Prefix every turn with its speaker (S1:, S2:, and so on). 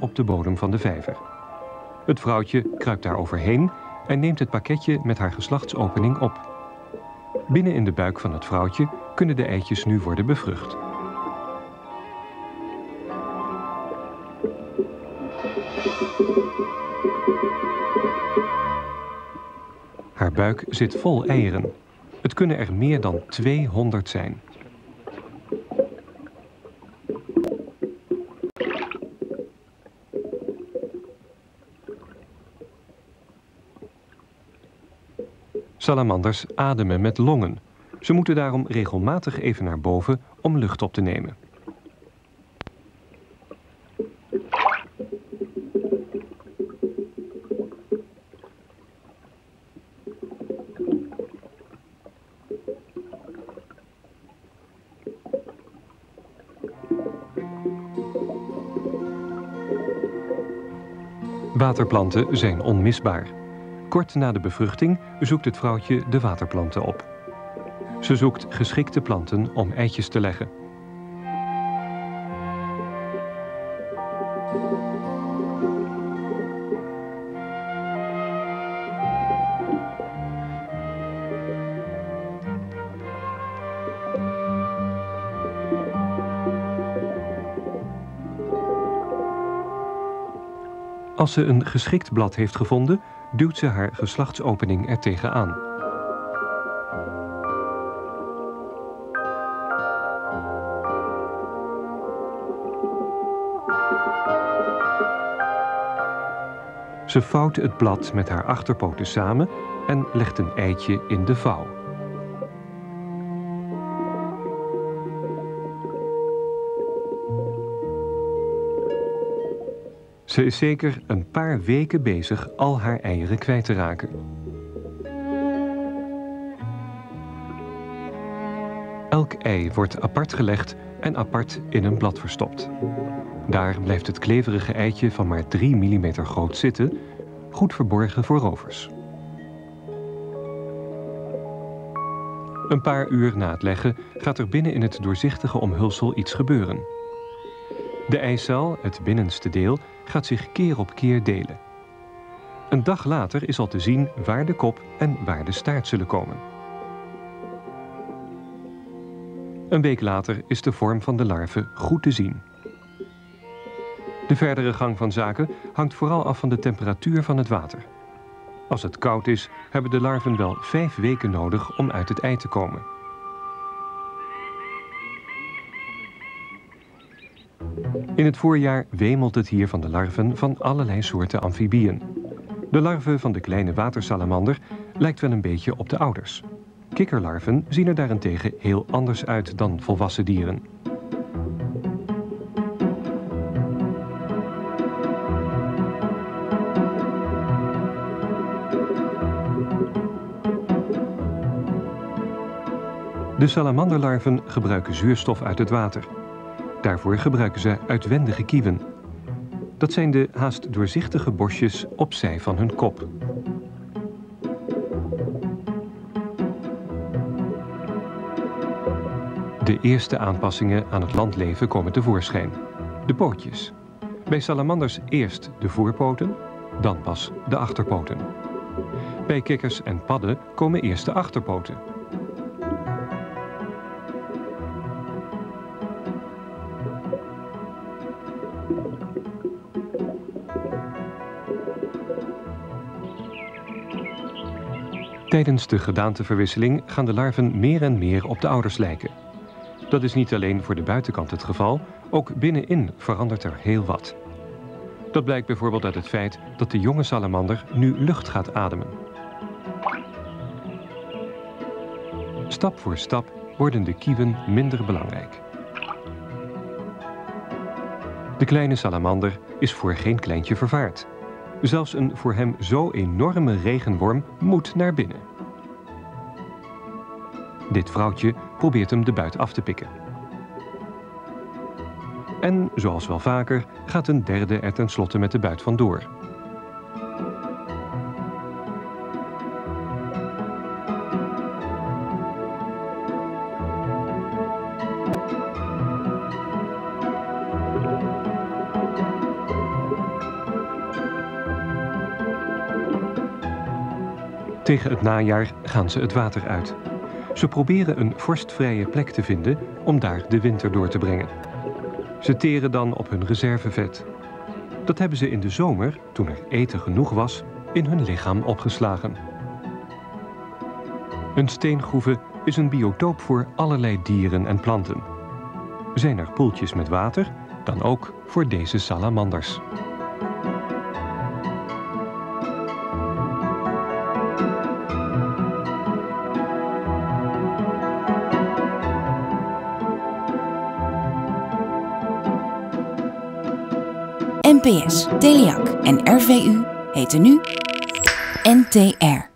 S1: op de bodem van de vijver. Het vrouwtje kruipt daar overheen en neemt het pakketje met haar geslachtsopening op. Binnen in de buik van het vrouwtje kunnen de eitjes nu worden bevrucht. Haar buik zit vol eieren. Het kunnen er meer dan 200 zijn. Salamanders ademen met longen. Ze moeten daarom regelmatig even naar boven om lucht op te nemen. Waterplanten zijn onmisbaar. Kort na de bevruchting zoekt het vrouwtje de waterplanten op. Ze zoekt geschikte planten om eitjes te leggen. Als ze een geschikt blad heeft gevonden, duwt ze haar geslachtsopening er tegenaan. Ze vouwt het blad met haar achterpoten samen en legt een eitje in de vouw. Ze is zeker een paar weken bezig al haar eieren kwijt te raken. Elk ei wordt apart gelegd en apart in een blad verstopt. Daar blijft het kleverige eitje van maar 3 mm groot zitten, goed verborgen voor rovers. Een paar uur na het leggen gaat er binnen in het doorzichtige omhulsel iets gebeuren. De eicel, het binnenste deel, gaat zich keer op keer delen. Een dag later is al te zien waar de kop en waar de staart zullen komen. Een week later is de vorm van de larve goed te zien. De verdere gang van zaken hangt vooral af van de temperatuur van het water. Als het koud is, hebben de larven wel vijf weken nodig om uit het ei te komen. In het voorjaar wemelt het hier van de larven van allerlei soorten amfibieën. De larve van de kleine watersalamander lijkt wel een beetje op de ouders. Kikkerlarven zien er daarentegen heel anders uit dan volwassen dieren. De salamanderlarven gebruiken zuurstof uit het water. Daarvoor gebruiken ze uitwendige kieven. Dat zijn de haast doorzichtige bosjes opzij van hun kop. De eerste aanpassingen aan het landleven komen tevoorschijn. De pootjes. Bij salamanders eerst de voorpoten, dan pas de achterpoten. Bij kikkers en padden komen eerst de achterpoten. Tijdens de gedaanteverwisseling gaan de larven meer en meer op de ouders lijken. Dat is niet alleen voor de buitenkant het geval, ook binnenin verandert er heel wat. Dat blijkt bijvoorbeeld uit het feit dat de jonge salamander nu lucht gaat ademen. Stap voor stap worden de kieven minder belangrijk. De kleine salamander is voor geen kleintje vervaard. Zelfs een voor hem zo enorme regenworm moet naar binnen. Dit vrouwtje probeert hem de buit af te pikken. En, zoals wel vaker, gaat een derde er tenslotte met de buit vandoor. Tegen het najaar gaan ze het water uit. Ze proberen een vorstvrije plek te vinden om daar de winter door te brengen. Ze teren dan op hun reservevet. Dat hebben ze in de zomer, toen er eten genoeg was, in hun lichaam opgeslagen. Een steengroeve is een biotoop voor allerlei dieren en planten. Zijn er poeltjes met water, dan ook voor deze salamanders.
S2: NPS, Teliak en RVU heten nu NTR.